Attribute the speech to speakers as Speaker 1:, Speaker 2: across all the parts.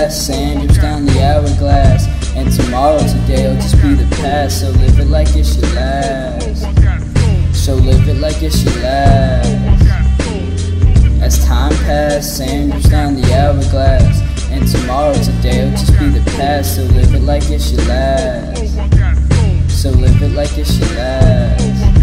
Speaker 1: pass, sand drips down the hourglass. And tomorrow, today'll just be the past. So live it like it should last. So live it like it should last. As time passes, sand drips down the hourglass. And tomorrow, today'll just be the past. So live it like it should last. So live it like it should last.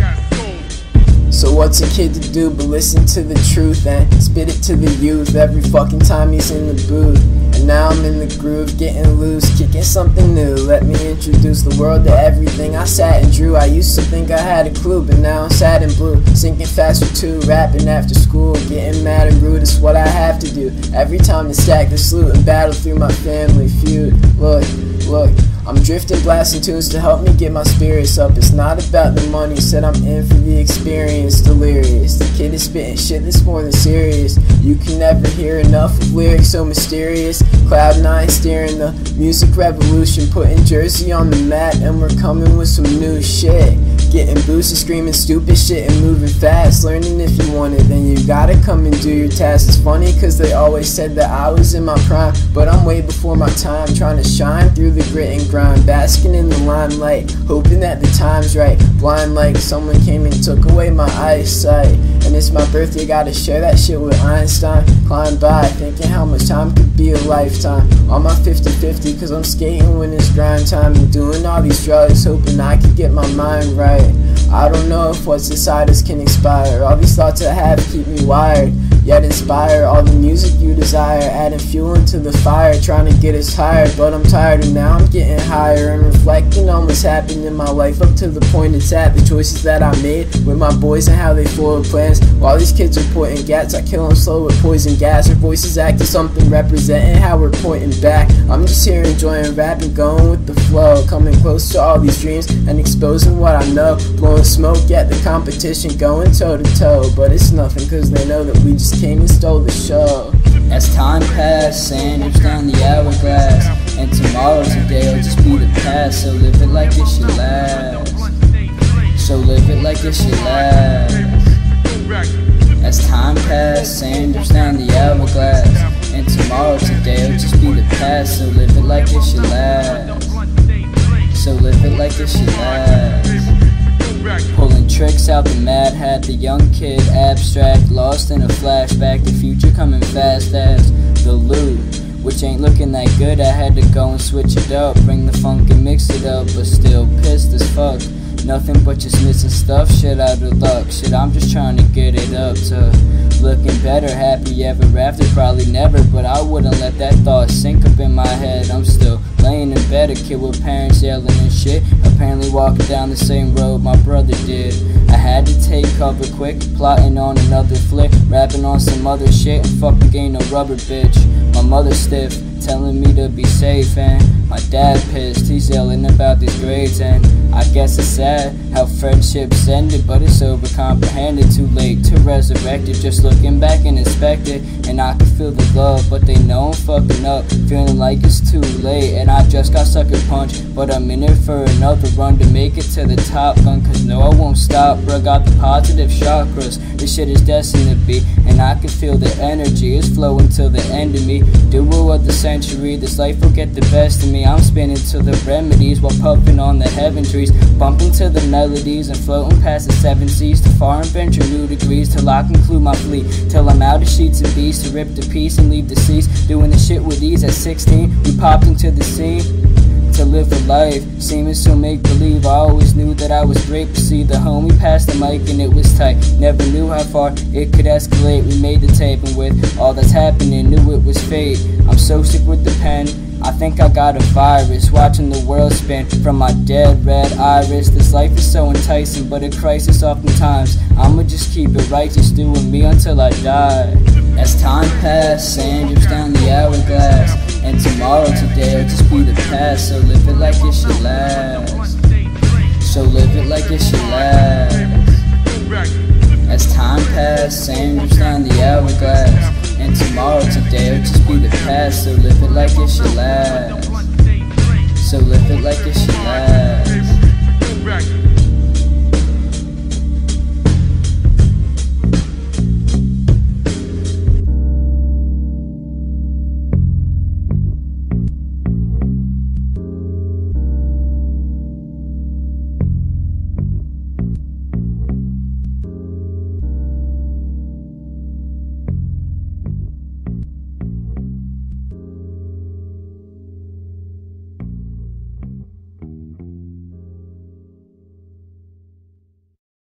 Speaker 2: So what's a kid to do but listen to the truth and spit it to the youth every fucking time he's in the booth. And now I'm in the groove, getting loose, kicking something new. Let me introduce the world to everything I sat and drew. I used to think I had a clue, but now I'm sad and blue. Sinking faster too, rapping after school, getting mad and rude. It's what I have to do. Every time to stack the salute and battle through my family feud. Look, look. I'm drifting, blasting tunes to help me get my spirits up. It's not about the money, said I'm in for the experience. Delirious, the kid is spitting shit that's more than serious. You can never hear enough of lyrics so mysterious. Cloud nine steering the music revolution, putting Jersey on the map, and we're coming with some new shit. Getting boosted, screaming stupid shit and moving fast. Learning if you want it, then you gotta come and do your task. It's funny cause they always said that I was in my prime, but I'm way before my time. Trying to shine through the grit and grind, basking in the limelight, hoping that the time's right. Blind like someone came and took away my eyesight. And it's my birthday, gotta share that shit with Einstein. Climb by, thinking how much time could be a lifetime. On my 50 50, cause I'm skating when it's grind time and doing all these drugs, hoping I could get my mind right. I don't know if what's inside us can expire. All these thoughts I have keep me wired yet inspire all the music you desire. Adding fuel into the fire, trying to get us tired. But I'm tired and now I'm getting higher and reflecting on what's happened in my life up to the point it's at. The choices that I made with my boys and how they forward plans. While these kids are pointing gats, I kill them slow with poison gas. Their voices acting something representing how we're pointing back. I'm just here enjoying rap and going with the flow. Coming close to all these dreams and exposing what I know. Blowing smoke at the competition, going toe to toe. But it's nothing cause they know that we just came and stole the show.
Speaker 1: As time passed, sand drips down the hourglass. And tomorrow, today will just be the past. So live it like it should last. So live it like it should last. As time passed, sand drips down the hourglass. And tomorrow, today will just be the past. So live it like it should last. So live it like it should last. Pulling tricks out the mad hat, the young kid abstract, lost in a flashback, the future coming fast as the loot. Which ain't looking that good, I had to go and switch it up, bring the funk and mix it up, but still pissed as fuck. Nothing but just missing stuff, shit out of luck. Shit, I'm just trying to get it up to looking better, happy ever after. Probably never, but I wouldn't let that thought sink up in my head. I'm still laying in bed, a kid with parents yelling and shit. Apparently walking down the same road my brother did. I had to take cover quick, plotting on another flick, rapping on some other shit, and fuck the no rubber bitch. My mother stiff, telling me to be safe, and my dad pissed, he's yelling about these grades, and I guess it's sad how friendships ended, but it's over comprehended. Too late to resurrect it, just looking back and inspect it, and I can feel the love, but they know I'm fucking up, feeling like it's too late, and I just got sucker punched, but I'm in it for another run to make it to the top gun, cause no, I won't stop, bro. Got the positive chakras, this shit is destined to be, and I can feel the energy, it's flowing till the end of me. Duo of the century, this life will get the best of me. I'm spinning to the remedies while puffing on the heaven trees, bumping to the melodies and floating past the seven seas to far and venture new degrees till I conclude my fleet. Till I'm out of sheets and beats to rip the piece and leave the seas. Doing the shit with ease at 16, we popped into the scene to live a life, seeming so make believe. I always knew that I was great, but see the homie passed the mic and it was tight. Never knew how far it could escalate. We made the tape, and with all that's happening, knew it was fate. I'm so sick with the pen. I think I got a virus, watching the world spin from my dead red iris. This life is so enticing, but a crisis oftentimes. I'ma just keep it righteous, doing me until I die. As time passed, sand drips down the hourglass. And tomorrow, today will just be the past. So live it like it should last. So live it like it should last. As time passed, sand drips down the hourglass. And tomorrow, today, will just be the past. So live it like it's your last. So live it like it's your last.